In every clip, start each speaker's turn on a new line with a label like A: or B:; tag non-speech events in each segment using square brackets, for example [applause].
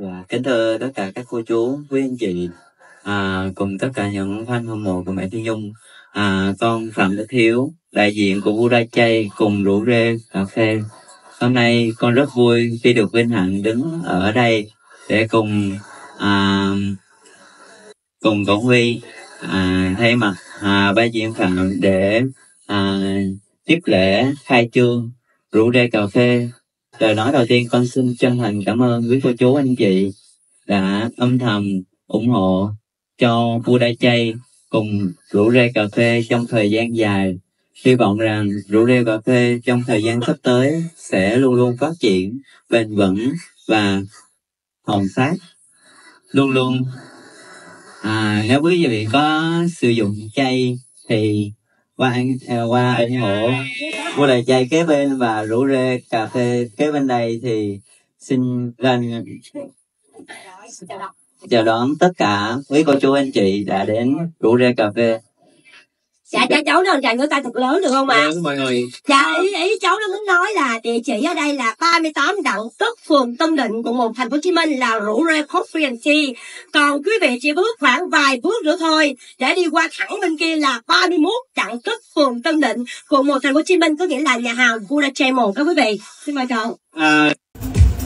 A: Và kính thưa tất cả các cô chú, quý anh chị, à, cùng tất cả những fan hâm mộ của mẹ Phi Nhung, à, con Phạm Đức Hiếu, đại diện của Buda Chay cùng rủ rê cà phê. Hôm nay con rất vui khi được vinh hạnh đứng ở đây để cùng à, cùng cậu Huy à, thay mặt à, ba diễn phạm để à, tiếp lễ khai trương rủ rê cà phê lời nói đầu tiên con xin chân thành cảm ơn quý cô chú anh chị đã âm thầm ủng hộ cho Buddha Chay cùng rượu rê cà phê trong thời gian dài. Hy vọng rằng rượu rê cà phê trong thời gian sắp tới sẽ luôn luôn phát triển bền vững và hồn sát. Luôn luôn à, nếu quý vị có sử dụng chay thì qua à, qua ủng hộ mua lời chai kế bên và rủ rê cà phê kế bên đây thì xin lên chào đón tất cả quý cô chú anh chị đã đến rủ rê cà phê
B: dạ cho cháu nó chàng ngửa tay thật lớn được không ạ?
C: Dạ, mọi người.
B: Dạ ý, ý cháu nó muốn nói là địa chỉ ở đây là 38 đặng cất phường Tân Định quận một thành phố Hồ Chí Minh là rủ rê coffee and tea còn quý vị chỉ bước khoảng vài bước nữa thôi để đi qua thẳng bên kia là 31 đặng cất phường Tân Định quận một thành phố Hồ Chí Minh có nghĩa là nhà hàng Chay một đó quý vị. Xin mời cậu.
A: À,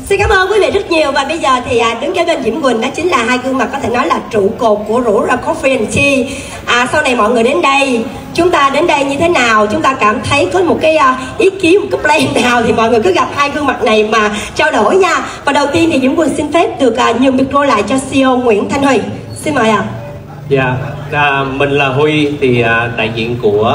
B: Xin cảm ơn quý vị rất nhiều và bây giờ thì à, đứng kế bên Diễm Quỳnh đó chính là hai gương mặt có thể nói là trụ cột của rủ ra Coffee and Tea. À, sau này mọi người đến đây, chúng ta đến đây như thế nào, chúng ta cảm thấy có một cái à, ý kiến, một cái plan nào thì mọi người cứ gặp hai gương mặt này mà trao đổi nha. Và đầu tiên thì Diễm Quỳnh xin phép được à, nhường micro lại cho CEO Nguyễn Thanh Huy. Xin mời ạ.
C: Dạ, à, mình là Huy thì à, đại diện của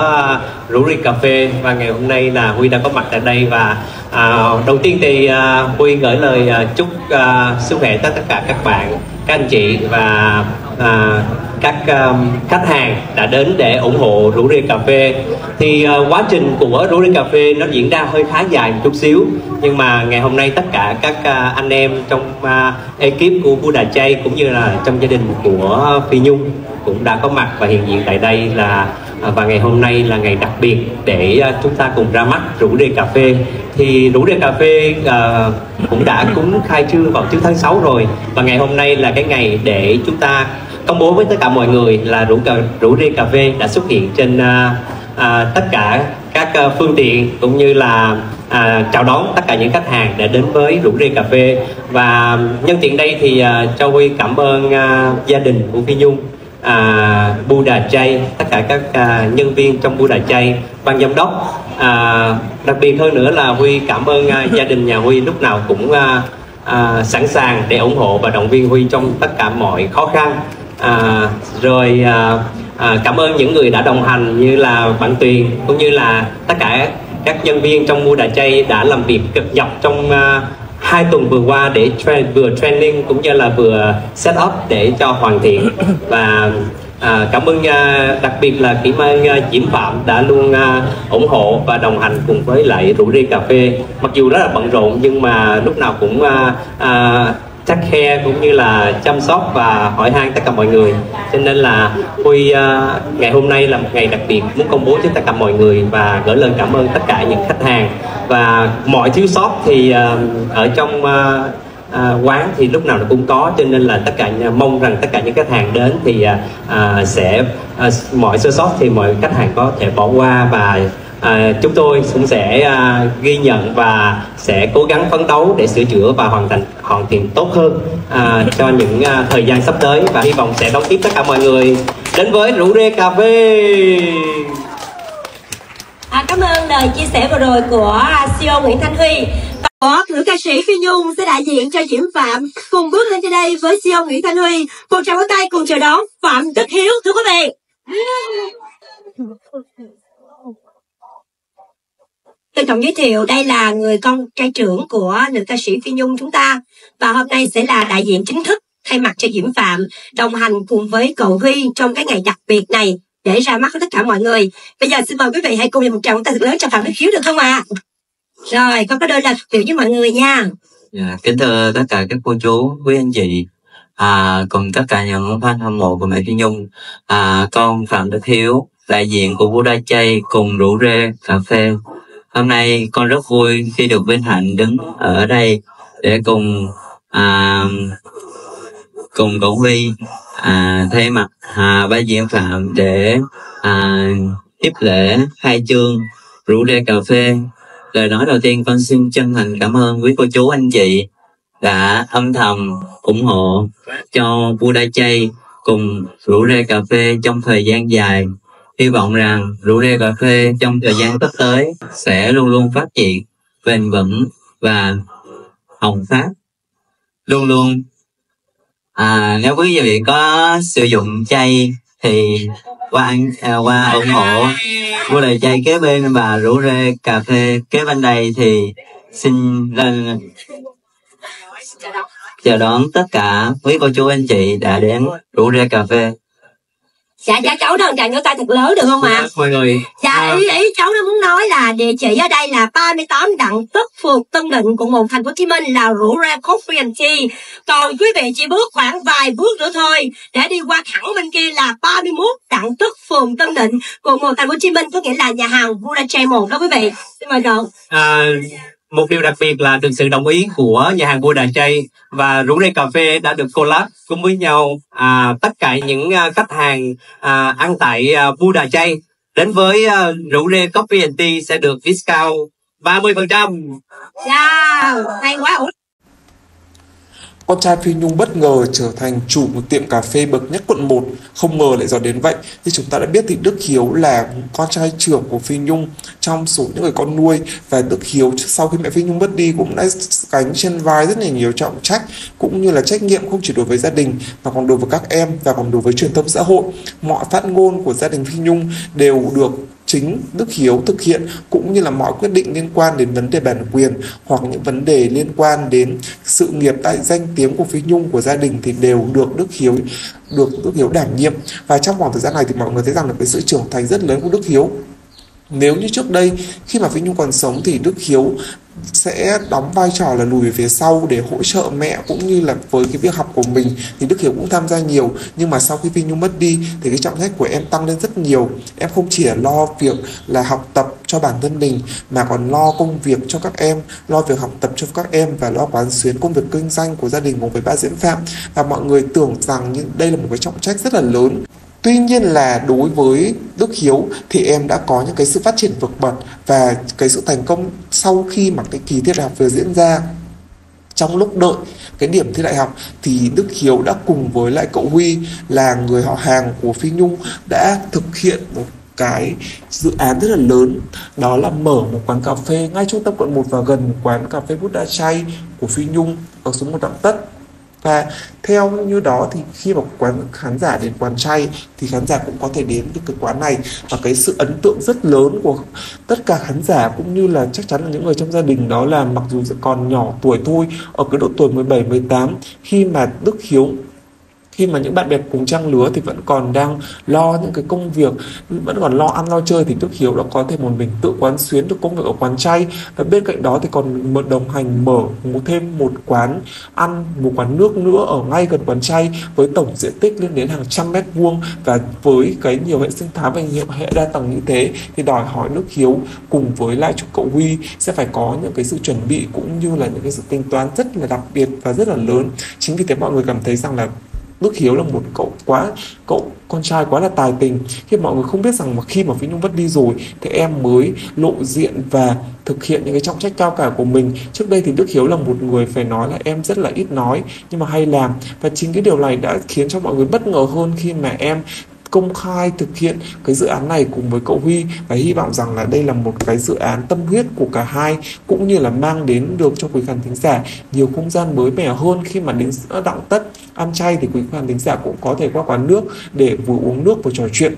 C: Rủ Ri Cà phê và ngày hôm nay là Huy đã có mặt tại đây và à, đầu tiên thì à, Huy gửi lời à, chúc à, sức khỏe tới tất cả các bạn, các anh chị và à, các um, khách hàng đã đến để ủng hộ Rủ Ri Cà phê. Thì uh, quá trình của Rủ Ri Cà phê nó diễn ra hơi khá dài một chút xíu nhưng mà ngày hôm nay tất cả các uh, anh em trong uh, ekip của Buddha Chay cũng như là trong gia đình của Phi Nhung cũng đã có mặt và hiện diện tại đây là À, và ngày hôm nay là ngày đặc biệt để à, chúng ta cùng ra mắt rủ rê cà phê. Thì rủ rê cà phê uh, cũng đã cúng khai trương vào trước tháng 6 rồi. Và ngày hôm nay là cái ngày để chúng ta công bố với tất cả mọi người là rủ cà rủ rê cà phê đã xuất hiện trên uh, uh, tất cả các uh, phương tiện cũng như là à, chào đón tất cả những khách hàng đã đến với rủ rê cà phê. Và nhân tiện đây thì à, châu huy cảm ơn à, gia đình của phi nhung à, Buddha Chay tất cả các à, nhân viên trong Buddha Chay ban giám đốc. À, đặc biệt hơn nữa là Huy cảm ơn à, gia đình nhà Huy lúc nào cũng à, à, sẵn sàng để ủng hộ và động viên Huy trong tất cả mọi khó khăn. À, rồi à, à, cảm ơn những người đã đồng hành như là bạn Tuyền cũng như là tất cả các nhân viên trong Buddha Chay đã làm việc cực nhọc trong à, hai tuần vừa qua để tra- vừa training cũng như là vừa set up để cho hoàn thiện. [coughs] Và à, cảm ơn à, đặc biệt là cảm ơn à, Diễm Phạm đã luôn à, ủng hộ và đồng hành cùng với lại rủ rê cà phê. Mặc dù rất là bận rộn nhưng mà lúc nào cũng à, à, chắc khe cũng như là chăm sóc và hỏi han tất cả mọi người. Cho nên là Huy uh, ngày hôm nay là một ngày đặc biệt muốn công bố cho tất cả mọi người và gửi lời cảm ơn tất cả những khách hàng. Và mọi thiếu sót thì uh, ở trong uh, à, quán thì lúc nào nó cũng có. Cho nên là tất cả mong rằng tất cả những khách hàng đến thì à, sẽ à, mọi sơ sót thì mọi khách hàng có thể bỏ qua và à, chúng tôi cũng sẽ à, ghi nhận và sẽ cố gắng phấn đấu để sửa chữa và hoàn thành hoàn thiện tốt hơn à, cho những à, thời gian sắp tới và hy vọng sẽ đón tiếp tất cả mọi người đến với rủ rê cà phê
B: À, cảm ơn lời chia sẻ vừa rồi của à, CEO Nguyễn Thanh Huy. Và nữ ca sĩ Phi Nhung sẽ đại diện cho Diễm Phạm cùng bước lên trên đây với CEO Nguyễn Thanh Huy. Một tràng tay cùng chờ đón Phạm Đức Hiếu thưa quý vị. Trọng giới thiệu đây là người con trai trưởng của nữ ca sĩ Phi Nhung chúng ta và hôm nay sẽ là đại diện chính thức thay mặt cho Diễm Phạm đồng hành cùng với cậu Huy trong cái ngày đặc biệt này để ra mắt với tất cả mọi người. Bây giờ xin mời quý vị hãy cùng một tràng tay thật lớn cho Phạm Đức Hiếu được không ạ? Rồi, con có đôi lời biểu với mọi người nha.
A: Dạ, kính thưa tất cả các cô chú, quý anh chị, à, cùng tất cả những fan hâm mộ của mẹ Phi Nhung, à, con Phạm Đức Hiếu, đại diện của Buda Chay cùng rủ rê cà phê. Hôm nay con rất vui khi được vinh hạnh đứng ở đây để cùng à, cùng cậu Huy à, thay mặt à, Ba diễn phạm để à, tiếp lễ khai trương rượu đê cà phê. Lời nói đầu tiên con xin chân thành cảm ơn quý cô chú anh chị đã âm thầm ủng hộ cho Buddha Chay cùng rượu rê cà phê trong thời gian dài hy vọng rằng rượu rê cà phê trong thời gian sắp tới sẽ luôn luôn phát triển bền vững và hồng phát. Luôn luôn. À, nếu quý vị có sử dụng chay thì qua à, qua ủng hộ mua lời chay kế bên và rủ rê cà phê kế bên đây thì xin lên chào đón tất cả quý cô chú anh chị đã đến rủ rê cà phê
B: dạ dạ cháu đơn tràng cho tay thật lớn được không ạ?
C: Mọi người.
B: Dạ
C: à,
B: ý, ý cháu nó muốn nói là địa chỉ ở đây là 38 đặng tức phường Tân Định quận một thành phố Hồ Chí Minh là rủ ra Coffee and Tea còn quý vị chỉ bước khoảng vài bước nữa thôi để đi qua thẳng bên kia là 31 đặng tức phường Tân Định quận một thành phố Hồ Chí Minh có nghĩa là nhà hàng Chay một đó quý vị. Xin mời cậu
C: à, một điều đặc biệt là được sự đồng ý của nhà hàng Buddha Chay và rủ rê cà phê đã được collab cùng với nhau à, tất cả những à, khách hàng à, ăn tại à, đà Chay đến với à, Rủ rê coffee and tea sẽ được discount 30%.
B: Wow, hay quá. Ủa,
D: con trai Phi Nhung bất ngờ trở thành chủ một tiệm cà phê bậc nhất quận 1, không ngờ lại giỏi đến vậy. Thì chúng ta đã biết thì Đức Hiếu là con trai trưởng của Phi Nhung trong số những người con nuôi và Đức Hiếu sau khi mẹ Phi Nhung mất đi cũng đã gánh trên vai rất là nhiều trọng trách cũng như là trách nhiệm không chỉ đối với gia đình mà còn đối với các em và còn đối với truyền thông xã hội. Mọi phát ngôn của gia đình Phi Nhung đều được chính, Đức Hiếu thực hiện, cũng như là mọi quyết định liên quan đến vấn đề bản quyền hoặc những vấn đề liên quan đến sự nghiệp tại danh tiếng của Phi Nhung của gia đình thì đều được Đức Hiếu, được Đức Hiếu đảm nhiệm. Và trong khoảng thời gian này thì mọi người thấy rằng là cái sự trưởng thành rất lớn của Đức Hiếu. Nếu như trước đây, khi mà Phi Nhung còn sống thì Đức Hiếu sẽ đóng vai trò là lùi về phía sau để hỗ trợ mẹ cũng như là với cái việc học của mình. Thì Đức Hiếu cũng tham gia nhiều, nhưng mà sau khi Phi Nhung mất đi thì cái trọng trách của em tăng lên rất nhiều. Em không chỉ là lo việc là học tập cho bản thân mình, mà còn lo công việc cho các em, lo việc học tập cho các em và lo quán xuyến công việc kinh doanh của gia đình cùng với ba diễn phạm. Và mọi người tưởng rằng như đây là một cái trọng trách rất là lớn. Tuy nhiên là đối với Đức Hiếu thì em đã có những cái sự phát triển vượt bậc và cái sự thành công sau khi mà cái kỳ thi đại học vừa diễn ra. Trong lúc đợi cái điểm thi đại học thì Đức Hiếu đã cùng với lại cậu Huy là người họ hàng của Phi Nhung đã thực hiện một cái dự án rất là lớn, đó là mở một quán cà phê ngay trung tâm quận 1 và gần quán cà phê Buddha Chay của Phi Nhung ở số 1 Đặng Tất và theo như đó thì khi mà quán khán giả đến quán chay thì khán giả cũng có thể đến được cái quán này. Và cái sự ấn tượng rất lớn của tất cả khán giả cũng như là chắc chắn là những người trong gia đình đó là mặc dù còn nhỏ tuổi thôi, ở cái độ tuổi 17 18 khi mà Đức Hiếu khi mà những bạn bè cùng trang lứa thì vẫn còn đang lo những cái công việc, vẫn còn lo ăn, lo chơi thì Đức Hiếu đã có thể một mình tự quán xuyến được công việc ở quán chay. Và bên cạnh đó thì còn một đồng hành mở thêm một quán ăn, một quán nước nữa ở ngay gần quán chay với tổng diện tích lên đến hàng trăm mét vuông. Và với cái nhiều hệ sinh thái và nhiều hệ đa tầng như thế thì đòi hỏi Đức Hiếu cùng với lại chủ cậu Huy sẽ phải có những cái sự chuẩn bị cũng như là những cái sự tính toán rất là đặc biệt và rất là lớn. Chính vì thế mọi người cảm thấy rằng là Đức Hiếu là một cậu quá, cậu con trai quá là tài tình. Khi mọi người không biết rằng mà khi mà Phi Nhung mất đi rồi, thì em mới lộ diện và thực hiện những cái trọng trách cao cả của mình. Trước đây thì Đức Hiếu là một người phải nói là em rất là ít nói, nhưng mà hay làm. Và chính cái điều này đã khiến cho mọi người bất ngờ hơn khi mà em công khai thực hiện cái dự án này cùng với cậu Huy và hy vọng rằng là đây là một cái dự án tâm huyết của cả hai cũng như là mang đến được cho quý khán thính giả nhiều không gian mới mẻ hơn. Khi mà đến đặng tất ăn chay thì quý khán thính giả cũng có thể qua quán nước để vừa uống nước vừa trò chuyện.